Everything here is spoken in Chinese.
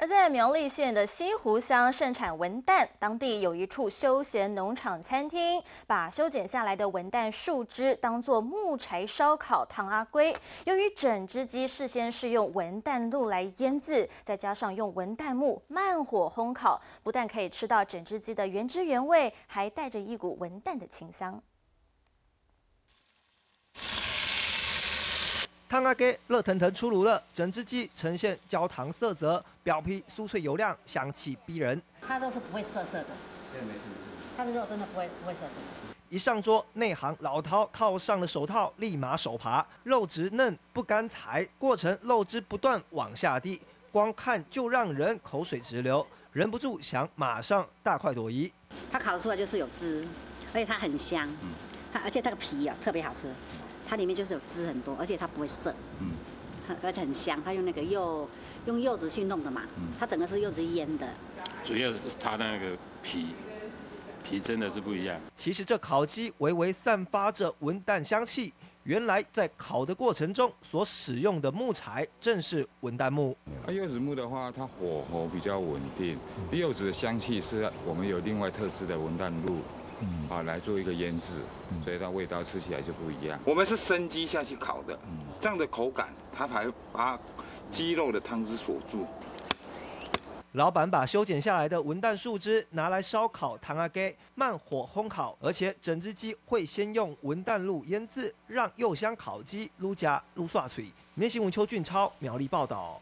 而在苗栗县的西湖乡盛产文旦，当地有一处休闲农场餐厅，把修剪下来的文旦树枝当做木柴烧烤烫阿龟。由于整只鸡事先是用文旦露来腌制，再加上用文旦木慢火烘烤，不但可以吃到整只鸡的原汁原味，还带着一股文旦的清香。汤阿给热腾腾出炉了，整只鸡呈现焦糖色泽，表皮酥脆油亮，香气逼人。它肉是不会涩涩的，对，没事没事。它的肉真的不会不会涩涩。一上桌，内行老饕套上了手套，立马手扒，肉质嫩不干柴，过程肉汁不断往下滴，光看就让人口水直流，忍不住想马上大快朵颐。它烤出来就是有汁，而且它很香，它而且它的皮啊特别好吃。它里面就是有汁很多，而且它不会涩，嗯，而且很香。它用那个柚用柚子去弄的嘛，它整个是柚子腌的。主要是它的那个皮，皮真的是不一样。其实这烤鸡微微散发着文旦香气，原来在烤的过程中所使用的木材正是文旦木。啊，柚子木的话，它火候比较稳定，柚子的香气是我们有另外特制的文旦露。啊，来做一个腌制，所以它味道吃起来就不一样。我们是生鸡下去烤的，这样的口感，它还把鸡肉的汤汁锁住。老板把修剪下来的文旦树枝拿来烧烤糖阿给，慢火烘烤，而且整只鸡会先用文旦露腌制，让柚香烤鸡撸夹撸刷脆。明新闻邱俊超苗栗报道。